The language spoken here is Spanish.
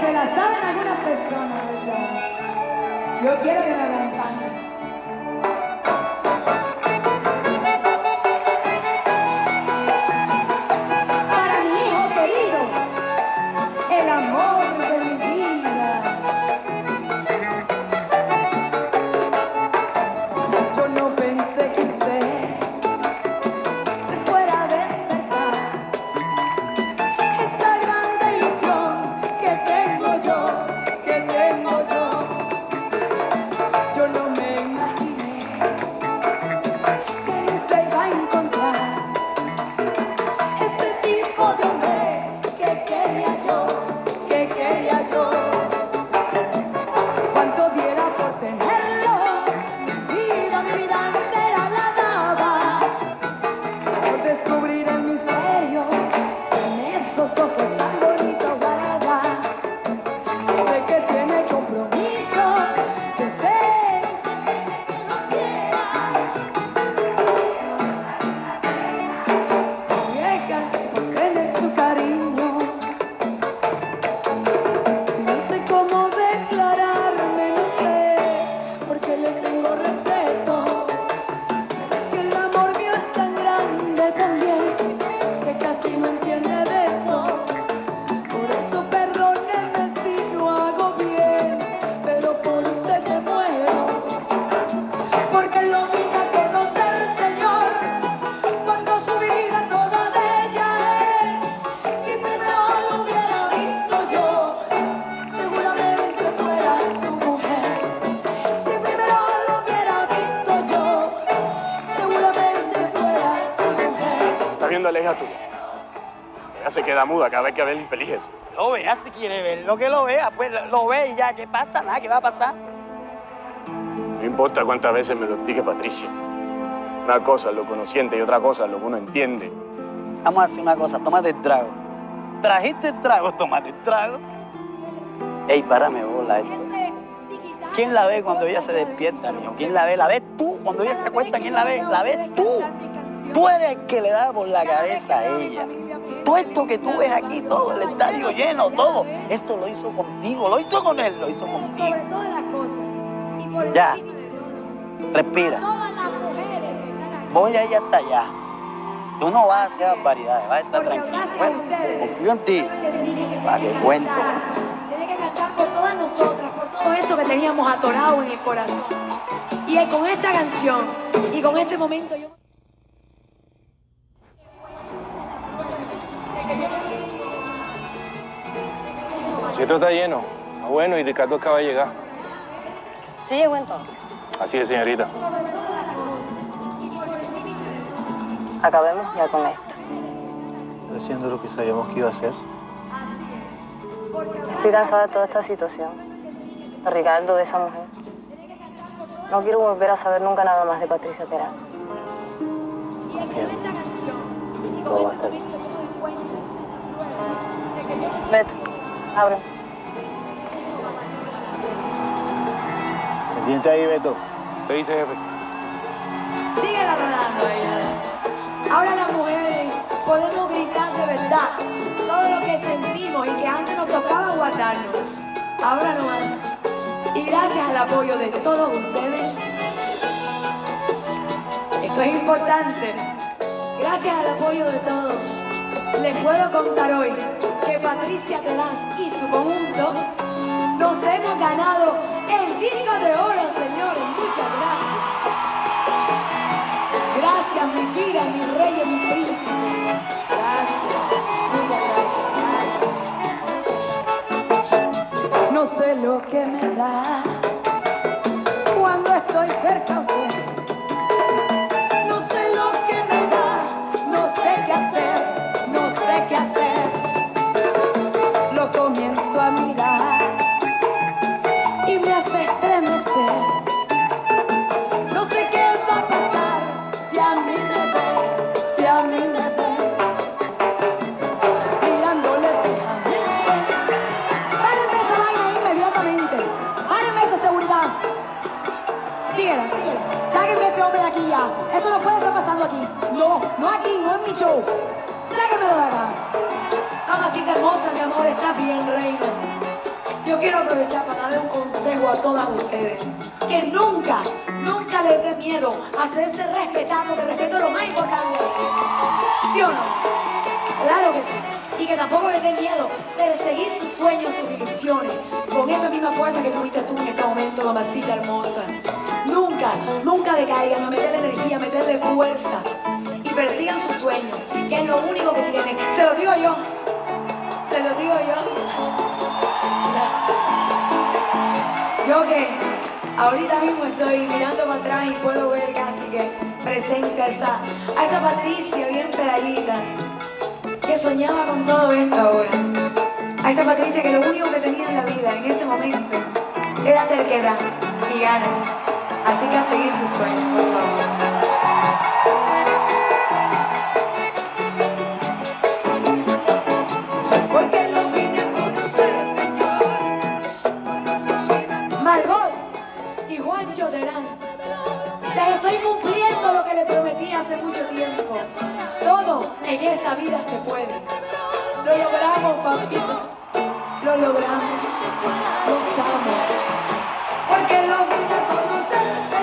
Se la saben algunas personas. Yo quiero que me. Para la tuya? Ella se queda muda cada vez que ve el infeliz ese. Lo vea si quiere ver, lo que lo vea, pues lo ve y ya, ¿qué pasa? Nada, ¿qué va a pasar? No importa cuántas veces me lo explique Patricia. Una cosa es lo conociente y otra cosa es lo que uno entiende. Vamos a hacer una cosa, tómate el trago. ¿Trajiste el trago? Tómate el trago. Ey, párame bola esto. ¿Quién la ve cuando ella se despierta, niño? ¿Quién la ve? ¿La ves tú? Cuando ella se acuesta, ¿quién la ve? ¿La ves tú? Tú eres el que le da por la cabeza a ella. Todo esto que tú ves aquí, todo el estadio lleno, todo, esto lo hizo contigo, lo hizo con él, lo hizo contigo. Ya. Respira. Voy a ir hasta allá. Tú no vas a hacer barbaridades, vas a estar tranquilo. Bueno, confío en ti. tiene que- cuento. cantar. Tiene que cantar por todas nosotras, por todo eso que teníamos atorado en el corazón. Y con esta canción y con este momento yo... sitio está lleno. Está bueno y Ricardo acaba de llegar. ¿Sí llegó entonces? Así es, señorita. Acabemos ya con esto. haciendo lo que sabíamos que iba a hacer. Estoy cansada de toda esta situación. De Ricardo, de esa mujer. No quiero volver a saber nunca nada más de Patricia Terán. Confía Todo va a estar bien. Vete, abre. Pendiente ahí, Beto. ¿Qué dice, jefe? Síguela rodando ella. Ahora las mujeres podemos gritar de verdad todo lo que sentimos y que antes nos tocaba guardarnos. Ahora no más. Y gracias al apoyo de todos ustedes, esto es importante. Gracias al apoyo de todos, les puedo contar hoy que Patricia Terán y su conjunto nos hemos ganado el disco de oro, señores. Muchas gracias. Gracias, mi vida, mi rey mi príncipe. Gracias. Muchas gracias. No sé lo que me da cuando estoy cerca mirar y me hace estremecer. No sé qué va a pasar si a mí me ve, si a mí me ve. Mirándole fijamente. Párenme esa vaina inmediatamente. Párenme esa seguridad. Síguela, síguela. Sáquenme ese hombre de aquí ya. Eso no puede estar pasando aquí. No, no aquí, no en mi show. Sáquenmelo de acá. Mamacita hermosa, mi amor, está bien, reina. Quiero aprovechar para darle un consejo a todas ustedes. Que nunca, nunca les dé miedo hacerse respetar, porque respeto es lo más importante. ¿Sí o no? Claro que sí. Y que tampoco les dé miedo perseguir sus sueños, sus ilusiones, con esa misma fuerza que tuviste tú en este momento, mamacita hermosa. Nunca, nunca decaigan, no meterle energía, meterle fuerza y persigan sus sueños, que es lo único que tienen. Se lo digo yo, se lo digo yo. Yo que ahorita mismo estoy mirando para atrás y puedo ver casi que presente a esa, a esa Patricia bien peladita que soñaba con todo esto ahora. A esa Patricia que lo único que tenía en la vida en ese momento era terquedad y ganas. Así que a seguir sus sueños, por favor. Hace mucho tiempo. Todo en esta vida se puede. Lo logramos, papito. Lo logramos. Los amo. Porque lo vine a